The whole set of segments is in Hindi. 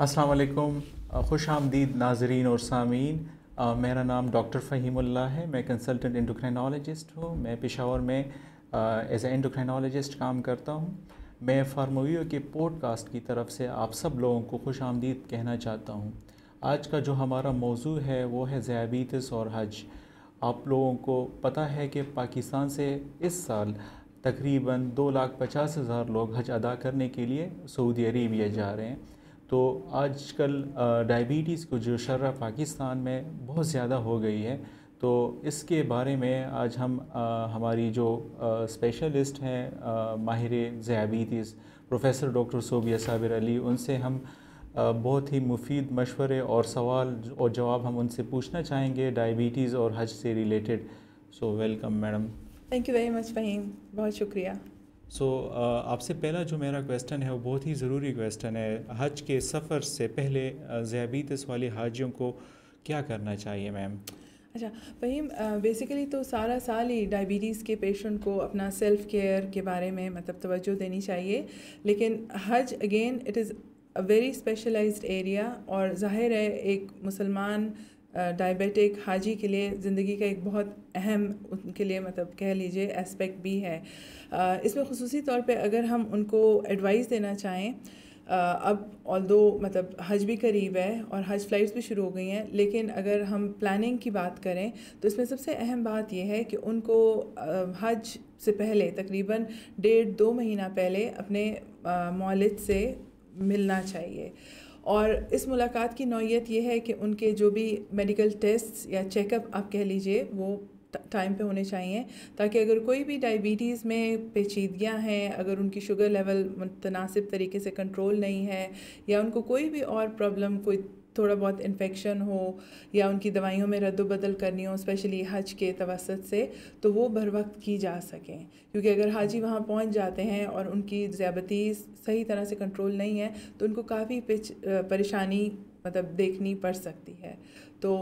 अस्सलाम वालेकुम। खुश आमदीद नाजरीन और सामीन। मेरा नाम डॉक्टर फ़हीमुल्ला है। मैं कंसल्टेंट इंडोक्राइनोलॉजिस्ट हूँ। मैं पेशावर में एज ए इंडोक्राइनोलॉजिस्ट काम करता हूँ। मैं फार्मोवियो के पॉडकास्ट की तरफ़ से आप सब लोगों को खुश आमदीद कहना चाहता हूँ। आज का जो हमारा मौजू है, वो है ज़्याबीतस और हज। आप लोगों को पता है कि पाकिस्तान से इस साल तकरीबन दो लाख पचास हज़ार लोग हज अदा करने के लिए सऊदी अरेबिया जा रहे हैं। तो आजकल डायबिटीज़ को जो शर्रा पाकिस्तान में बहुत ज़्यादा हो गई है तो इसके बारे में आज हम आ, हमारी जो स्पेशलिस्ट हैं माहिर ज़्याबीतीस प्रोफेसर डॉक्टर सोबिया साबिर अली उनसे हम आ, बहुत ही मुफीद मशवरे और सवाल और जवाब हम उनसे पूछना चाहेंगे डायबिटीज़ और हज से related so welcome madam thank you very much Faheem बहुत शुक्रिया. सो so, uh, आपसे पहला जो मेरा क्वेश्चन है वो बहुत ही ज़रूरी क्वेश्चन है हज के सफ़र से पहले ज़्याबीतस वाले हाजियों को क्या करना चाहिए मैम अच्छा फ़हीम बेसिकली तो सारा साल ही डायबिटीज़ के पेशेंट को अपना सेल्फ़ केयर के बारे में मतलब तवज्जो देनी चाहिए। लेकिन हज again it is a very specialised area और ज़ाहिर है एक मुसलमान डायबिटिक हाजी के लिए ज़िंदगी का एक बहुत अहम उनके लिए मतलब कह लीजिए एस्पेक्ट भी है। इसमें खसूसी तौर पे अगर हम उनको एडवाइस देना चाहें अब ऑल दो मतलब हज भी करीब है और हज फ़्लाइट्स भी शुरू हो गई हैं, लेकिन अगर हम प्लानिंग की बात करें तो इसमें सबसे अहम बात यह है कि उनको हज से पहले, तकरीबन डेढ़ दो महीना पहले अपने मौलद से मिलना चाहिए। और इस मुलाकात की नौीयत यह है कि उनके जो भी मेडिकल टेस्ट या चेकअप आप कह लीजिए, वो टाइम पे होने चाहिए, ताकि अगर कोई भी डायबिटीज़ में पेचीदगियाँ हैं, अगर उनकी शुगर लेवल मुतनासिब तरीके से कंट्रोल नहीं है, या उनको कोई भी और प्रॉब्लम कोई थोड़ा बहुत इन्फेक्शन हो या उनकी दवाइयों में रद्दबदल करनी हो स्पेशली हज के तवसत से तो वो बर वक्त की जा सकें। क्योंकि अगर हाजी वहाँ पहुँच जाते हैं और उनकी ज़्यादती सही तरह से कंट्रोल नहीं है तो उनको काफ़ी परेशानी मतलब देखनी पड़ सकती है। तो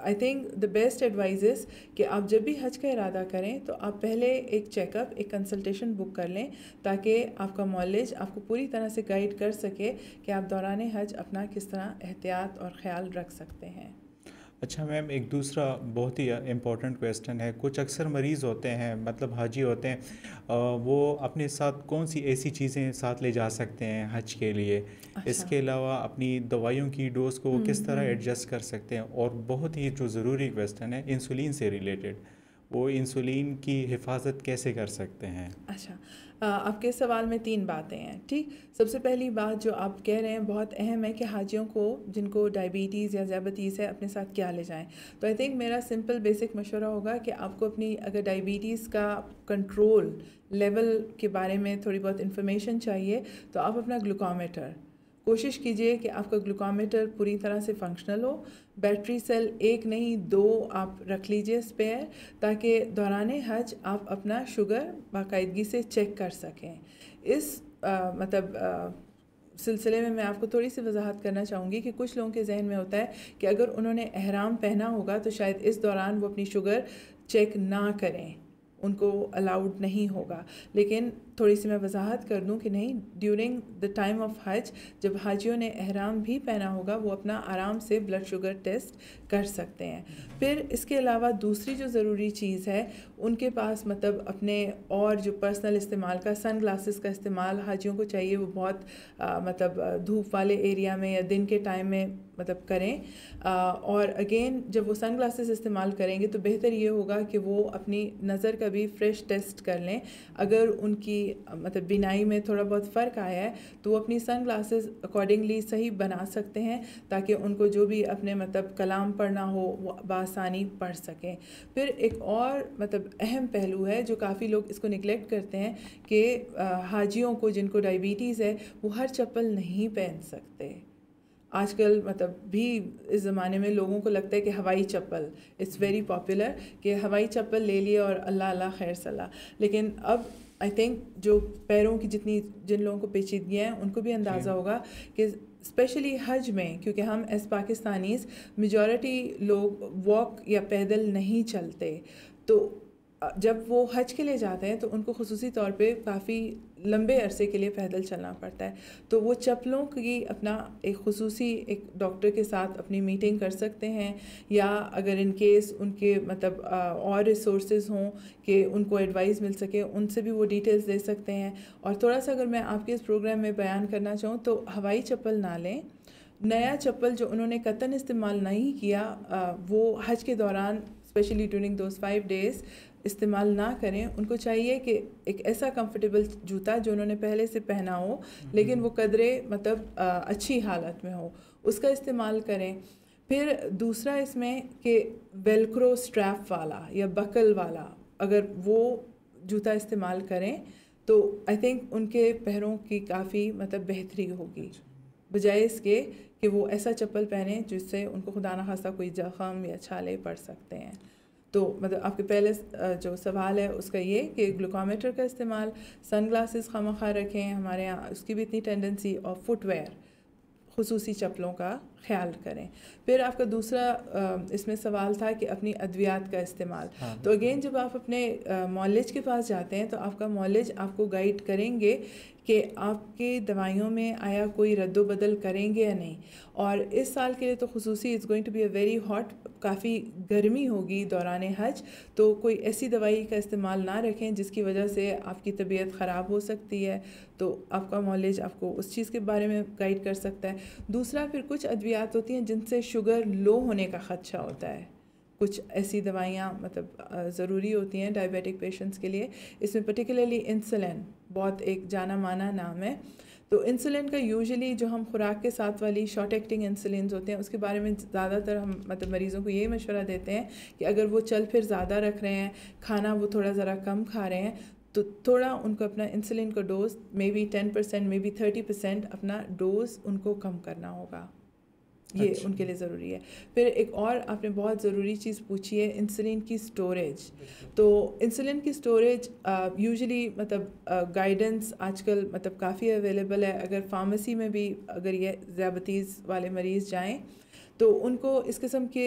I think the best advise कि आप जब भी हज का इरादा करें तो आप पहले एक चेकअप एक कंसल्टेशन बुक कर लें, ताकि आपका मॉलेज आपको पूरी तरह से गाइड कर सके कि आप दौरान हज अपना किस तरह एहतियात और ख्याल रख सकते हैं। अच्छा मैम एक दूसरा बहुत ही इम्पोर्टेंट क्वेश्चन है कुछ अक्सर मरीज़ होते हैं मतलब हाजी होते हैं वो अपने साथ कौन सी ऐसी चीज़ें साथ ले जा सकते हैं हज के लिए अच्छा। इसके अलावा अपनी दवाइयों की डोज को किस तरह एडजस्ट हम्म, हम्म। कर सकते हैं और बहुत ही जो ज़रूरी क्वेश्चन है इंसुलिन से रिलेटेड वो इंसुलिन की हिफाजत कैसे कर सकते हैं? अच्छा आपके सवाल में तीन बातें हैं, ठीक? सबसे पहली बात जो आप कह रहे हैं, बहुत अहम है कि हाजियों को, जिनको डायबिटीज़ या ज़्याबतीज़ है, अपने साथ क्या ले जाएँ? तो आई थिंक मेरा सिंपल बेसिक मशवरा होगा कि आपको अपनी, अगर डायबिटीज़ का कंट्रोल लेवल के बारे में थोड़ी बहुत इन्फॉर्मेशन चाहिए तो आप अपना ग्लूकोमीटर कोशिश कीजिए कि आपका ग्लूकोमीटर पूरी तरह से फंक्शनल हो। बैटरी सेल एक नहीं दो आप रख लीजिए स्पेयर ताकि दौरान हज आप अपना शुगर बाकायदगी से चेक कर सकें। इस आ, मतलब आ, सिलसिले में मैं आपको थोड़ी सी वजाहत करना चाहूँगी कि कुछ लोगों के जहन में होता है कि अगर उन्होंने अहराम पहना होगा तो शायद इस दौरान वो अपनी शुगर चेक ना करें। उनको अलाउड नहीं होगा। लेकिन थोड़ी सी मैं वजाहत कर दूँ कि नहीं ड्यूरिंग द टाइम ऑफ़ हज जब हाजियों ने अहराम भी पहना होगा वो अपना आराम से ब्लड शुगर टेस्ट कर सकते हैं। फिर इसके अलावा दूसरी जो ज़रूरी चीज़ है उनके पास मतलब अपने और जो पर्सनल इस्तेमाल का सन ग्लासेस का इस्तेमाल हाजियों को चाहिए वो बहुत आ, मतलब धूप वाले एरिया में या दिन के टाइम में मतलब करें। आ, और अगेन जब वो सन ग्लासेस इस्तेमाल करेंगे तो बेहतर ये होगा कि वो अपनी नज़र का भी फ्रेश टेस्ट कर लें। अगर उनकी मतलब बिनाई में थोड़ा बहुत फ़र्क आया है तो वो अपनी सन ग्लासेस अकॉर्डिंगली सही बना सकते हैं, ताकि उनको जो भी अपने मतलब कलाम पढ़ना हो, वो बसानी पढ़ सकें। फिर एक और मतलब अहम पहलू है, जो काफ़ी लोग इसको निगलेक्ट करते हैं, कि हाजियों को जिनको डायबिटीज़ है, वो हर चप्पल नहीं पहन सकते। आजकल मतलब भी इस ज़माने में लोगों को लगता है कि हवाई चप्पल इट्स वेरी पॉपुलर कि हवाई चप्पल ले लिए और अल्लाह अल्लाह खैर सलाह। लेकिन अब आई थिंक जो पैरों की जितनी जिन लोगों को पेचीदगियाँ हैं उनको भी अंदाज़ा होगा कि स्पेशली हज में क्योंकि हम एज पाकिस्तानीज़ मेजॉरिटी लोग वॉक या पैदल नहीं चलते। तो जब वो हज के लिए जाते हैं तो उनको खसूसी तौर पे काफ़ी लंबे अरसे के लिए पैदल चलना पड़ता है। तो वो चप्पलों की अपना एक खसूस एक डॉक्टर के साथ अपनी मीटिंग कर सकते हैं या अगर इन केस उनके मतलब और रिसोर्स हों कि उनको एडवाइस मिल सके, उनसे भी वो डिटेल्स दे सकते हैं। और थोड़ा सा अगर मैं आपके इस प्रोग्राम में बयान करना चाहूँ तो हवाई चप्पल ना लें। नया चप्पल जो उन्होंने कतन इस्तेमाल नहीं किया वो हज के दौरान, specially during those five days इस्तेमाल ना करें उनको चाहिए कि एक ऐसा कंफर्टेबल जूता जो उन्होंने पहले से पहना हो हम्म। लेकिन वो कदरे मतलब अच्छी हालत में हो उसका इस्तेमाल करें फिर दूसरा इसमें कि वेलक्रो स्ट्रैप वाला या बकल वाला अगर वो जूता इस्तेमाल करें तो आई थिंक उनके पैरों की काफ़ी मतलब बेहतरी होगी अच्छा। बजाय इसके कि वो ऐसा चप्पल पहने जिससे उनको खुदा न खासा कोई जख्म या छाले पड़ सकते हैं तो मतलब आपके पहले जो सवाल है उसका ये कि ग्लूकोमीटर का इस्तेमाल सन ग्लासेस खाम खा रखें हमारे यहाँ उसकी भी इतनी टेंडेंसी और फुटवेयर खसूसी चप्पलों का ख्याल करें। फिर आपका दूसरा इसमें सवाल था कि अपनी अद्वियात का इस्तेमाल। हाँ। तो अगेन जब आप अपने मॉलेज के पास जाते हैं तो आपका मॉलेज आपको गाइड करेंगे कि आपके दवाइयों में आया कोई रद्दबदल करेंगे या नहीं। और इस साल के लिए तो खसूसी is going to be a very hot काफ़ी गर्मी होगी दौरान हज तो कोई ऐसी दवाई का इस्तेमाल ना रखें जिसकी वजह से आपकी तबीयत ख़राब हो सकती है तो आपका नॉलेज आपको उस चीज़ के बारे में गाइड कर सकता है। दूसरा, फिर कुछ अद्वियात होती हैं जिनसे शुगर लो होने का ख़दशा होता है। कुछ ऐसी दवाइयाँ मतलब ज़रूरी होती हैं डायबिटिक पेशेंट्स के लिए। इसमें पर्टिकुलरली इंसुलिन बहुत एक जाना माना नाम है। तो इंसुलिन का यूजुअली जो हम खुराक के साथ वाली शॉर्ट एक्टिंग इंसुलिन होते हैं, उसके बारे में ज़्यादातर हम मतलब मरीज़ों को ये मशवरा देते हैं कि अगर वो चल फिर ज़्यादा रख रहे हैं, खाना वो थोड़ा ज़रा कम खा रहे हैं तो थोड़ा उनको अपना इंसुलिन का dose maybe ten percent maybe thirty percent अपना डोज उनको कम करना होगा। ये अच्छा। उनके लिए ज़रूरी है। फिर एक और आपने बहुत ज़रूरी चीज़ पूछी है इंसुलिन की स्टोरेज तो इंसुलिन की स्टोरेज यूजुअली मतलब गाइडेंस आजकल मतलब काफ़ी अवेलेबल है। अगर फार्मेसी में भी अगर ये ज़्याबतीज़ वाले मरीज़ जाएँ तो उनको इस किस्म के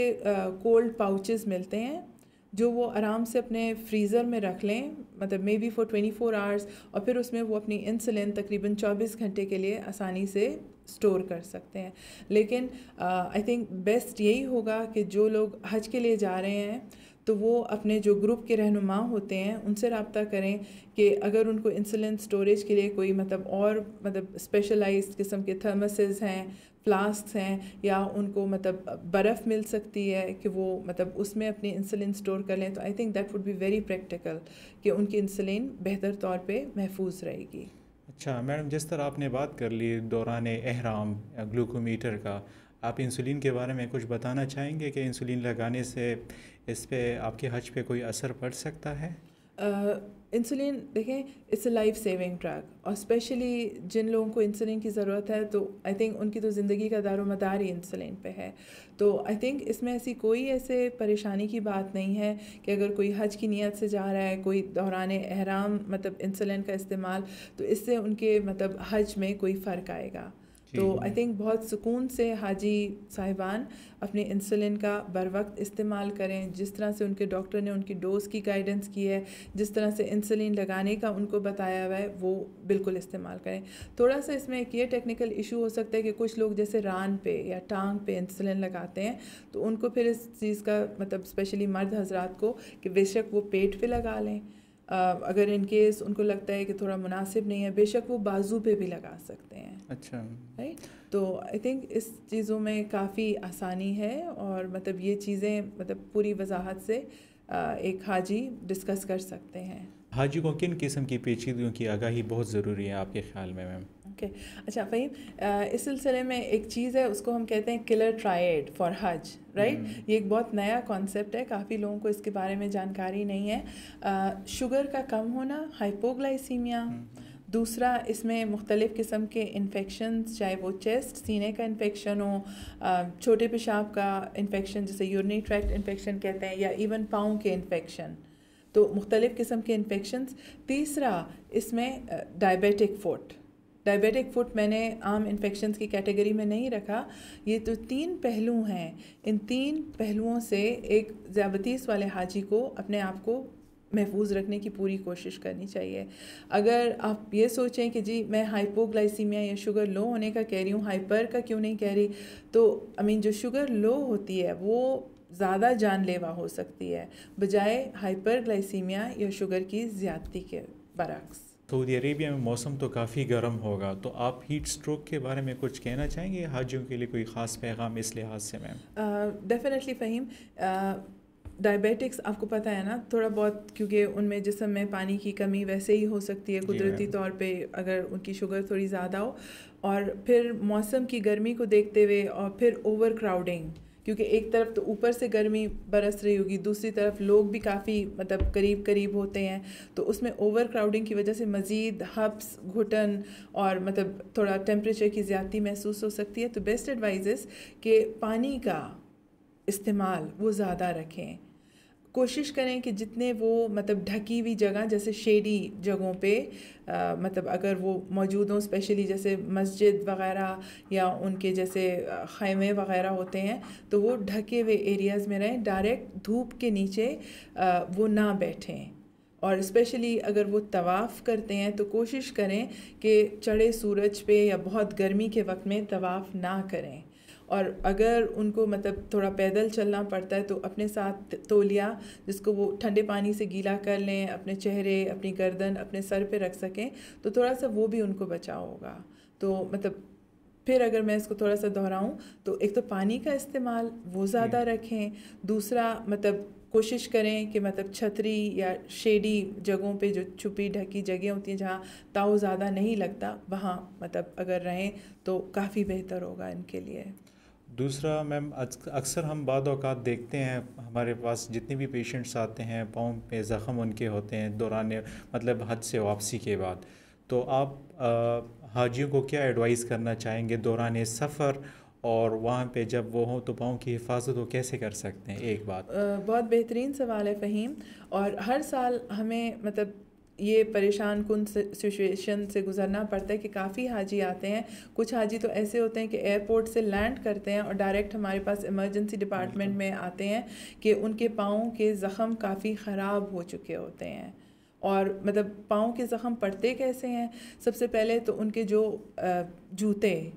कोल्ड पाउचेस मिलते हैं। जो वो आराम से अपने फ्रीज़र में रख लें मतलब maybe for twenty four hours और फिर उसमें वो अपनी इंसुलिन तकरीबन चौबीस घंटे के लिए आसानी से स्टोर कर सकते हैं। लेकिन आई थिंक बेस्ट यही होगा कि जो लोग हज के लिए जा रहे हैं तो वो अपने जो ग्रुप के रहनुमा होते हैं, उनसे रबता करें कि अगर उनको इंसुलिन स्टोरेज के लिए कोई मतलब और मतलब स्पेशलाइज किस्म के थर्मसेस हैं फ्लास्क हैं या उनको मतलब बर्फ़ मिल सकती है कि वो मतलब उसमें अपनी इंसुलिन स्टोर कर लें तो I think that would be very practical कि उनकी इंसुलिन बेहतर तौर पे महफूज रहेगी। अच्छा मैडम, जिस तरह आपने बात कर ली दौरान एहराम, ग्लूकोमीटर का, आप इंसुलिन के बारे में कुछ बताना चाहेंगे कि इंसुलिन लगाने से इस पर आपके हज पे कोई असर पड़ सकता है? इंसुलिन देखें it's a life saving drug और स्पेशली जिन लोगों को इंसुलिन की ज़रूरत है तो आई थिंक उनकी तो ज़िंदगी का दारो मदार ही इंसुलिन पे है। तो आई थिंक इसमें ऐसी कोई ऐसे परेशानी की बात नहीं है कि अगर कोई हज की नीयत से जा रहा है, कोई दौरान एहराम मतलब इंसुलिन का इस्तेमाल तो इससे उनके मतलब हज में कोई फ़र्क आएगा। तो आई थिंक बहुत सुकून से हाजी साहिबान अपने इंसुलिन का बर वक्त इस्तेमाल करें। जिस तरह से उनके डॉक्टर ने उनकी डोज की गाइडेंस की है, जिस तरह से इंसुलिन लगाने का उनको बताया हुआ है, वो बिल्कुल इस्तेमाल करें। थोड़ा सा इसमें एक ये टेक्निकल इशू हो सकता है कि कुछ लोग जैसे रान पे या टांग पे इंसुलिन लगाते हैं तो उनको फिर इस चीज़ का मतलब स्पेशली मर्द हजरात को कि बेशक वो पेट पे लगा लें। अगर इन केस उनको लगता है कि थोड़ा मुनासिब नहीं है बेशक वो बाजू पे भी लगा सकते हैं। अच्छा। राइट तो आई थिंक इस चीज़ों में काफ़ी आसानी है और मतलब ये चीज़ें मतलब पूरी वजाहत से एक हाजी डिस्कस कर सकते हैं। हाजी को किन किस्म की पेचीदगियों की आगाही बहुत ज़रूरी है आपके ख्याल में मैम? ओके अच्छा फ़हीम इस सिलसिले में एक चीज़ है उसको हम कहते हैं killer triad for Hajj right ये एक बहुत नया कॉन्सेप्ट है काफ़ी लोगों को इसके बारे में जानकारी नहीं है। शुगर का कम होना हाइपोग्लाइसीमिया। दूसरा इसमें मुख्तलिफ़ किस्म के इन्फेक्शन चाहे वो चेस्ट सीने का इन्फेक्शन हो छोटे पेशाब का इन्फेक्शन जैसे यूरनी ट्रैक्ट इन्फेक्शन कहते हैं या इवन पाँव के इन्फेक्शन तो मुख्तलिफ़ किस्म के इन्फेक्शन तीसरा इसमें डायबिटिक फुट डायबिटिक फुट मैंने आम इन्फेक्शंस की कैटेगरी में नहीं रखा। ये तो तीन पहलू हैं। इन तीन पहलुओं से एक ज़्याबतीस वाले हाजी को अपने आप को महफूज रखने की पूरी कोशिश करनी चाहिए। अगर आप ये सोचें कि जी, मैं हाइपोग्लाइसीमिया या शुगर लो होने का कह रही हूँ हाइपर का क्यों नहीं कह रही? तो आई मीन जो शुगर लो होती है, वो ज़्यादा जानलेवा हो सकती है, बजाय हाइपरग्लाइसीमिया या शुगर की ज़्यादती के बरक्स। सऊदी अरेबिया में मौसम तो काफ़ी गर्म होगा तो आप हीट स्ट्रोक के बारे में कुछ कहना चाहेंगे हाजियों के लिए कोई ख़ास पैगाम इस लिहाज से मैम डेफिनेटली फ़हीम डायबिटिक्स आपको पता है ना थोड़ा बहुत क्योंकि उनमें जिसम में पानी की कमी वैसे ही हो सकती है कुदरती तौर पे अगर उनकी शुगर थोड़ी ज़्यादा हो। और फिर मौसम की गर्मी को देखते हुए और फिर ओवर क्राउडिंग क्योंकि एक तरफ़ तो ऊपर से गर्मी बरस रही होगी, दूसरी तरफ़ लोग भी काफ़ी मतलब करीब करीब होते हैं। तो उसमें ओवर क्राउडिंग की वजह से मज़ीद हब्स, घुटन और मतलब थोड़ा टेम्परेचर की ज़्यादा महसूस हो सकती है। तो बेस्ट एडवाइज़ कि पानी का इस्तेमाल वो ज़्यादा रखें। कोशिश करें कि जितने वो मतलब ढकी हुई जगह जैसे शेडी जगहों पे आ, मतलब अगर वो मौजूद हों स्पेशली जैसे मस्जिद वगैरह या उनके जैसे खैमे वगैरह होते हैं तो वो ढके हुए एरियाज़ में रहें डायरेक्ट धूप के नीचे आ, वो ना बैठें। और स्पेशली अगर वो तवाफ़ करते हैं तो कोशिश करें कि चढ़े सूरज पे या बहुत गर्मी के वक्त में तवाफ़ ना करें। और अगर उनको मतलब थोड़ा पैदल चलना पड़ता है तो अपने साथ तोलिया जिसको वो ठंडे पानी से गीला कर लें अपने चेहरे अपनी गर्दन अपने सर पे रख सकें तो थोड़ा सा वो भी उनको बचाव होगा। तो मतलब फिर अगर मैं इसको थोड़ा सा दोहराऊँ तो एक तो पानी का इस्तेमाल वो ज़्यादा रखें। दूसरा मतलब कोशिश करें कि मतलब छतरी या शेडी जगहों पे जो छुपी ढकी जगह होती हैं जहाँ ताऊ ज़्यादा नहीं लगता वहाँ मतलब अगर रहें तो काफ़ी बेहतर होगा इनके लिए। दूसरा, मैम अक्सर हम बाद अवत देखते हैं, हमारे पास जितने भी पेशेंट्स आते हैं, पाँव पे ज़ख़म उनके होते हैं, दौरान मतलब हद से वापसी के बाद। तो आप हाजियों को क्या एडवाइस करना चाहेंगे? दौरान सफ़र और वहाँ पे जब वो हों तो पाँव की हिफाजत वो कैसे कर सकते हैं? एक बात। बहुत बेहतरीन सवाल है, फ़हीम। और हर साल हमें मतलब ये परेशान कन सिचुएशन से गुजरना पड़ता है कि काफ़ी हाजी आते हैं। कुछ हाजी तो ऐसे होते हैं कि एयरपोर्ट से लैंड करते हैं और डायरेक्ट हमारे पास इमरजेंसी डिपार्टमेंट में आते हैं कि उनके पाँव के ज़ख़म काफ़ी ख़राब हो चुके होते हैं। और मतलब पाँव के ज़ख़म पड़ते कैसे हैं? सबसे पहले तो उनके जो जूते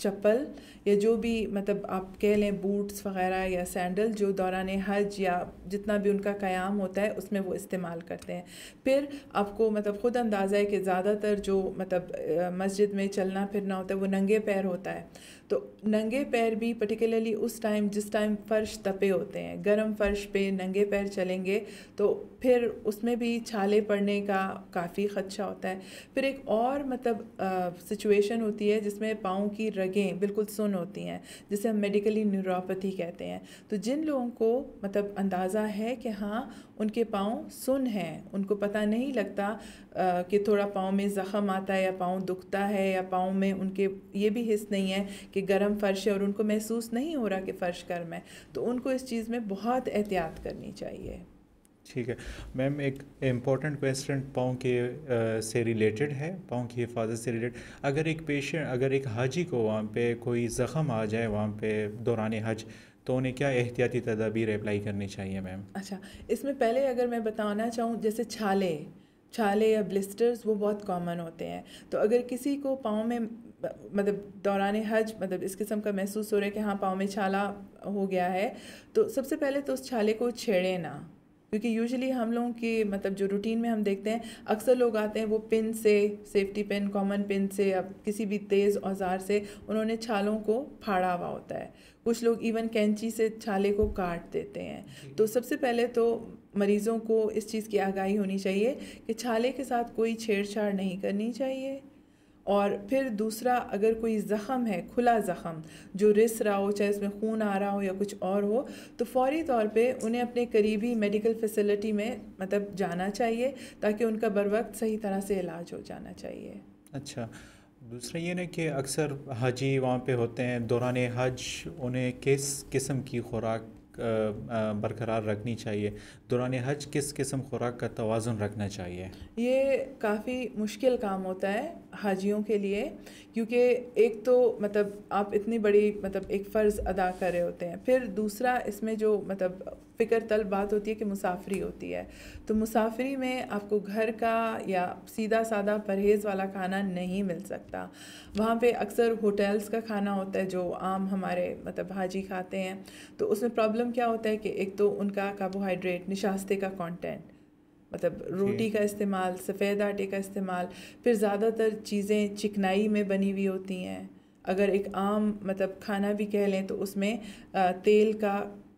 चप्पल या जो भी मतलब आप कह लें बूट्स वगैरह या सैंडल जो दौरान हज या जितना भी उनका क़्याम होता है, उसमें वो इस्तेमाल करते हैं। फिर आपको मतलब ख़ुद अंदाज़ा है कि ज़्यादातर जो मतलब मस्जिद में चलना फिरना होता है, वो नंगे पैर होता है। तो नंगे पैर भी पर्टिकुलरली उस टाइम जिस टाइम फ़र्श तपे होते हैं, गर्म फ़र्श पे नंगे पैर चलेंगे तो फिर उसमें भी छाले पड़ने का काफ़ी ख़दशा होता है। फिर एक और मतलब सिचुएशन होती है जिसमें पाँव की रगें बिल्कुल सुन होती हैं, जिसे हम मेडिकली न्यूरोपैथी कहते हैं। तो जिन लोगों को मतलब अंदाज़ा है कि हाँ उनके पाँव सुन हैं। उनको पता नहीं लगता आ, कि थोड़ा पाँव में ज़ख़म आता है या पाँव दुखता है या पाँव में उनके ये भी हिस्स नहीं है कि गर्म फ़र्श है और उनको महसूस नहीं हो रहा कि फ़र्श गर्म है। तो उनको इस चीज़ में बहुत एहतियात करनी चाहिए। ठीक है। मैम एक इंपॉर्टेंट क्वेश्चन पाँव के आ, से रिलेटेड है पाँव की हिफाजत से रिलेटेड। अगर एक पेशेंट अगर एक हाजी को वहाँ पे कोई ज़ख़म आ जाए वहाँ पे दौरान हज तो उन्हें क्या एहतियाती तदाबीर अप्लाई करनी चाहिए मैम अच्छा इसमें पहले अगर मैं बताना चाहूँ, जैसे छाले छाले या ब्लिस्टर्स वो बहुत कॉमन होते हैं। तो अगर किसी को पाँव में मतलब दौरान हज मतलब इस किस्म का महसूस हो रहा है कि हाँ पाँव में छाला हो गया है तो सबसे पहले तो उस छाले को छेड़े ना। क्योंकि यूजुअली हम लोगों की मतलब जो रूटीन में हम देखते हैं अक्सर लोग आते हैं वो पिन से सेफ्टी पिन कॉमन पिन से या किसी भी तेज़ औज़ार से उन्होंने छालों को फाड़ा हुआ होता है। कुछ लोग इवन कैंची से छाले को काट देते हैं। तो सबसे पहले तो मरीज़ों को इस चीज़ की आगाही होनी चाहिए कि छाले के साथ कोई छेड़छाड़ नहीं करनी चाहिए। और फिर दूसरा, अगर कोई ज़ख़म है, खुला ज़ख़म, जो रिस रहा हो, चाहे उसमें खून आ रहा हो या कुछ और हो तो फौरी तौर पे उन्हें अपने करीबी मेडिकल फैसिलिटी में मतलब जाना चाहिए, ताकि उनका बर वक्त सही तरह से इलाज हो जाना चाहिए। अच्छा। दूसरा ये ना कि अक्सर हाजी वहाँ पे होते हैं, दौरान हज, उन्हें किस किस्म की खुराक बरकरार रखनी चाहिए। दौरान हज किस किस्म खुराक का तोज़ुन रखना चाहिए? ये काफ़ी मुश्किल काम होता है हाजियों के लिए, क्योंकि एक तो मतलब आप इतनी बड़ी मतलब एक फ़र्ज़ अदा कर रहे होते हैं। फिर दूसरा इसमें जो मतलब फ़िक्र तलब बात होती है कि मुसाफरी होती है। तो मुसाफरी में आपको घर का या सीधा सादा परहेज़ वाला खाना नहीं मिल सकता। वहाँ पे अक्सर होटल्स का खाना होता है जो आम हमारे मतलब भाजी खाते हैं। तो उसमें प्रॉब्लम क्या होता है कि एक तो उनका कार्बोहाइड्रेट निशास्ते का कंटेंट मतलब रोटी का इस्तेमाल सफ़ेद आटे का इस्तेमाल फिर ज़्यादातर चीज़ें चिकनाई में बनी हुई होती हैं। अगर एक आम मतलब खाना भी कह लें तो उसमें तेल का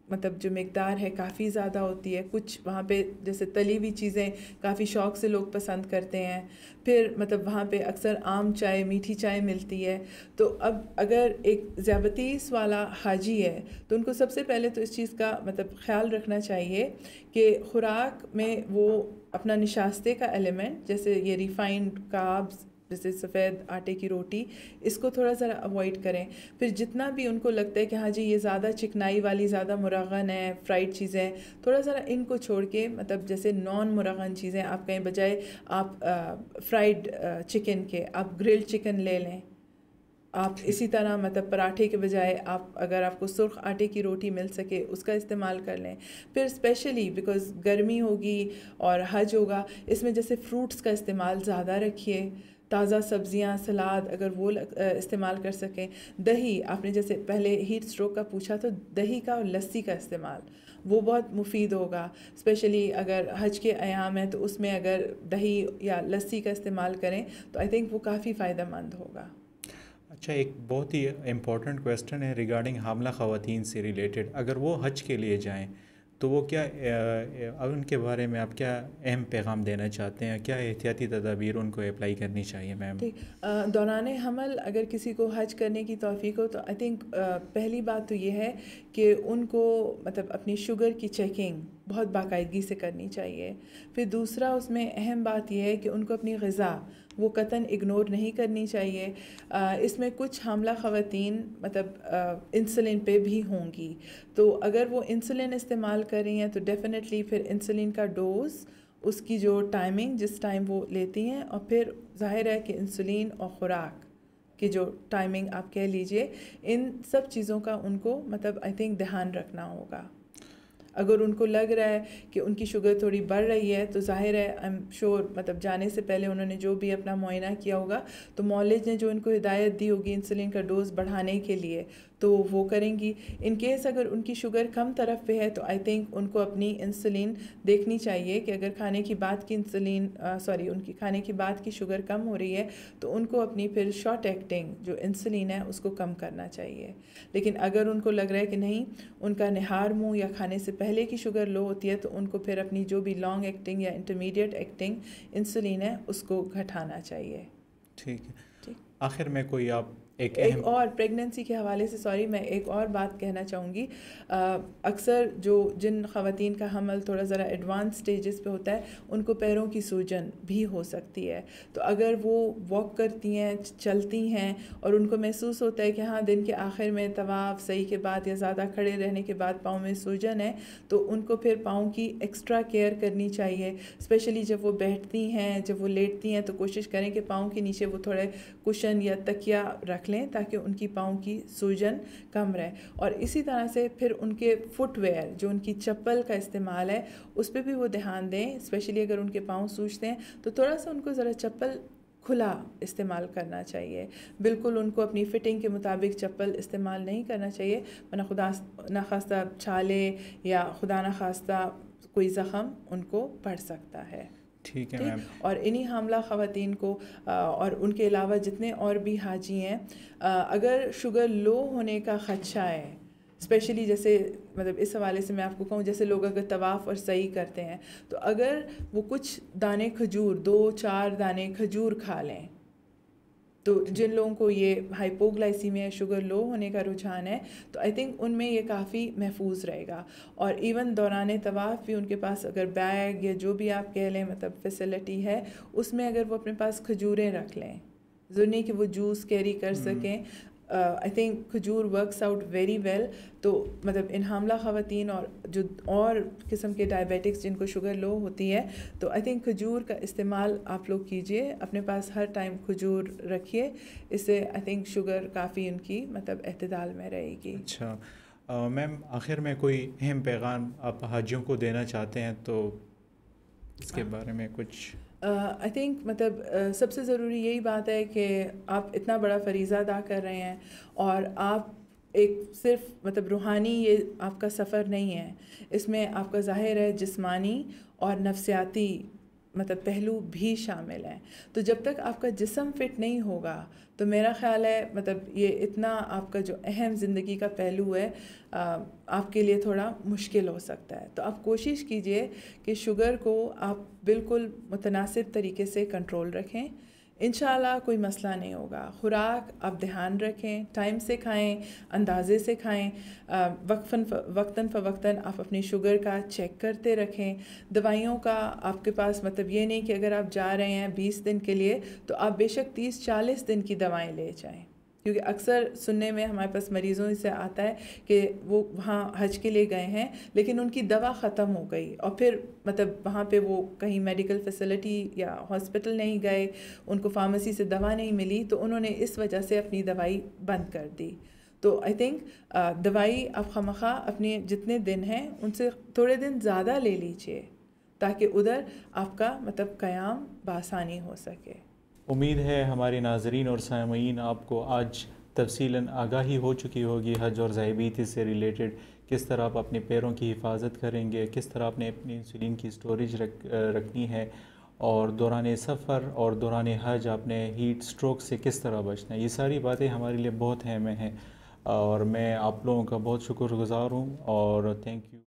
मतलब जो मकदार है, काफ़ी ज़्यादा होती है। कुछ वहाँ पे जैसे तली हुई चीज़ें काफ़ी शौक़ से लोग पसंद करते हैं। फिर मतलब वहाँ पे अक्सर आम चाय, मीठी चाय मिलती है। तो अब अगर एक ज़्यावतीस वाला हाजी है तो उनको सबसे पहले तो इस चीज़ का मतलब ख्याल रखना चाहिए कि ख़ुराक में वो अपना निशास्ते का एलिमेंट, जैसे ये रिफ़ाइंड काब्स जैसे सफ़ेद आटे की रोटी इसको थोड़ा सा अवॉइड करें। फिर जितना भी उनको लगता है कि हाँ जी ये ज़्यादा चिकनाई वाली ज़्यादा मुरागन है फ्राइड चीज़ें थोड़ा सा इनको छोड़ के मतलब जैसे नॉन मुरागन चीज़ें आप कहीं बजाय आप फ्राइड चिकन के आप ग्रिल चिकन ले लें। आप इसी तरह मतलब पराठे के बजाय आप अगर आपको सुर्ख आटे की रोटी मिल सके उसका इस्तेमाल कर लें। फिर स्पेशली बिकॉज़ गर्मी होगी और हज होगा इसमें जैसे फ्रूट्स का इस्तेमाल ज़्यादा रखिए। ताज़ा सब्ज़ियाँ, सलाद अगर वो इस्तेमाल कर सकें। दही, आपने जैसे पहले हीट स्ट्रोक का पूछा तो दही का और लस्सी का इस्तेमाल, वो बहुत मुफीद होगा। स्पेशली अगर हज के अयाम है तो उसमें अगर दही या लस्सी का इस्तेमाल करें तो आई थिंक वो काफ़ी फ़ायदेमंद होगा। अच्छा एक बहुत ही इम्पोर्टेंट क्वेश्चन है रिगार्डिंग हामला ख़वान से रिलेटेड। अगर वो हज के लिए जाएँ तो वो क्या अब उनके बारे में आप क्या अहम पैगाम देना चाहते हैं? क्या एहतियाती तदाबीर उनको अप्लाई करनी चाहिए मैम दौरान हमल अगर किसी को हज करने की तोफ़ी हो तो आई थिंक पहली बात तो ये है कि उनको मतलब अपनी शुगर की चेकिंग बहुत बाकायदगी से करनी चाहिए। फिर दूसरा उसमें अहम बात यह है कि उनको अपनी गज़ा, वो कतन इग्नोर नहीं करनी चाहिए। इसमें कुछ हमला ख़वातीन मतलब इंसुलिन पे भी होंगी। तो अगर वो इंसुलिन इस्तेमाल कर रही हैं तो डेफ़िनेटली फिर इंसुलिन का डोज़, उसकी जो टाइमिंग, जिस टाइम वो लेती हैं, और फिर ज़ाहिर है कि इंसुलिन और ख़ुराक की जो टाइमिंग आप कह लीजिए, इन सब चीज़ों का उनको मतलब आई थिंक ध्यान रखना होगा। अगर उनको लग रहा है कि उनकी शुगर थोड़ी बढ़ रही है तो ज़ाहिर है आई एम श्योर मतलब जाने से पहले उन्होंने जो भी अपना मुआयना किया होगा तो मॉलेज ने जो इनको हिदायत दी होगी इंसुलिन का डोज बढ़ाने के लिए तो वो करेंगी। इन केस अगर उनकी शुगर कम तरफ़ पे है तो आई थिंक उनको अपनी इंसुलिन देखनी चाहिए कि अगर खाने की बात की इंसुलिन सॉरी उनकी खाने की बात की शुगर कम हो रही है तो उनको अपनी फिर शॉर्ट एक्टिंग जो इंसुलिन है उसको कम करना चाहिए। लेकिन अगर उनको लग रहा है कि नहीं उनका निहार मुँह या खाने से पहले की शुगर लो होती है तो उनको फिर अपनी जो भी लॉन्ग एक्टिंग या इंटरमीडिएट एक्टिंग इंसुलिन है उसको घटाना चाहिए। ठीक है। ठीक। आखिर में कोई आप एक, एक और प्रेगनेंसी के हवाले से सॉरी मैं एक और बात कहना चाहूँगी। अक्सर जो जिन खातन का हमल थोड़ा ज़रा एडवांस स्टेजेस पे होता है उनको पैरों की सूजन भी हो सकती है। तो अगर वो वॉक करती हैं चलती हैं और उनको महसूस होता है कि हाँ दिन के आखिर में तवाफ़ सही के बाद या ज़्यादा खड़े रहने के बाद पाँव में सूजन है तो उनको फिर पाँव की एक्स्ट्रा केयर करनी चाहिए। स्पेशली जब वो बैठती हैं जब वो लेटती हैं तो कोशिश करें कि पाँव के नीचे वो थोड़े कुशन या तकिया रख रख लें ताकि उनकी पाँव की सूजन कम रहे। और इसी तरह से फिर उनके फुटवेयर, जो उनकी चप्पल का इस्तेमाल है, उस पर भी वो ध्यान दें, स्पेशली अगर उनके पाँव सूझते हैं तो थोड़ा सा उनको ज़रा चप्पल खुला इस्तेमाल करना चाहिए। बिल्कुल उनको अपनी फ़िटिंग के मुताबिक चप्पल इस्तेमाल नहीं करना चाहिए। वरना खुदा न खास्ता छाले या खुदा न खास्ता कोई ज़ख़म उनको पड़ सकता है। ठीक है मैम और इन्हीं हमला ख़वान को और उनके अलावा जितने और भी हाजी हैं अगर शुगर लो होने का ख़दशा है स्पेशली जैसे मतलब इस हवाले से मैं आपको कहूँ जैसे लोग अगर तवाफ़ और सही करते हैं तो अगर वो कुछ दाने खजूर दो चार दाने खजूर खा लें तो जिन लोगों को ये हाइपोग्लाइसीमिया शुगर लो होने का रुझान है तो आई थिंक उनमें ये काफ़ी महफूज रहेगा और इवन दौरान तवाफ़ भी उनके पास अगर बैग या जो भी आप कह लें मतलब फैसिलिटी है उसमें अगर वो अपने पास खजूरें रख लें ज़रूरी कि वो जूस कैरी कर हम्म। सकें आई थिंक खजूर वर्क्स आउट वेरी वेल तो मतलब इन हमला ख़वातीन और जो और किस्म के डायबिटिक्स जिनको शुगर लो होती है तो आई थिंक खजूर का इस्तेमाल आप लोग कीजिए। अपने पास हर टाइम खजूर रखिए। इससे आई थिंक शुगर काफ़ी उनकी मतलब अतदाल में रहेगी। अच्छा। मैम आखिर में कोई अहम पैगाम आप हाजियों को देना चाहते हैं तो इसके हाँ। बारे में कुछ आई थिंक मतलब uh, सबसे ज़रूरी यही बात है कि आप इतना बड़ा फरीज़ा अदा कर रहे हैं और आप एक सिर्फ़ मतलब रूहानी ये आपका सफ़र नहीं है। इसमें आपका ज़ाहिर है जिस्मानी और नफसियाती मतलब पहलू भी शामिल हैं। तो जब तक आपका जिसम फिट नहीं होगा तो मेरा ख़्याल है मतलब ये इतना आपका जो अहम ज़िंदगी का पहलू है आपके लिए थोड़ा मुश्किल हो सकता है। तो आप कोशिश कीजिए कि शुगर को आप बिल्कुल मुतनासिब तरीके से कंट्रोल रखें। इन कोई मसला नहीं होगा। खुराक आप ध्यान रखें टाइम से खाएँ, अंदाजे से खाएँ वक्फन वक्तन फ़वक्तन आप अपनी शुगर का चेक करते रखें। दवाइयों का आपके पास मतलब ये नहीं कि अगर आप जा रहे हैं बीस दिन के लिए तो आप बेशक तीस चालीस दिन की दवाएँ ले जाएँ। क्योंकि अक्सर सुनने में हमारे पास मरीज़ों से आता है कि वो वहाँ हज के लिए गए हैं, लेकिन उनकी दवा ख़त्म हो गई और फिर मतलब वहाँ पे वो कहीं मेडिकल फैसिलिटी या हॉस्पिटल नहीं गए, उनको फार्मेसी से दवा नहीं मिली तो उन्होंने इस वजह से अपनी दवाई बंद कर दी। तो आई थिंक दवाई आप खमखा अपने जितने दिन हैं, उनसे थोड़े दिन ज़्यादा ले लीजिए, ताकि उधर आपका मतलब क़याम बासानी हो सके। उम्मीद है हमारे नाजरीन और सामीन आपको आज तफसीला आगाही हो चुकी होगी। हज और ज़ायबीती से रिलेटेड किस तरह आप अपने पैरों की हिफाजत करेंगे, किस तरह आपने अपनी इंसुलिन की स्टोरेज रख रखनी है, और दौरान सफ़र और दौरान हज आपने हीट स्ट्रोक से किस तरह बचना है? ये सारी बातें हमारे लिए बहुत अहम हैं और मैं आप लोगों का बहुत शुक्रगुज़ार हूँ और थैंक यू।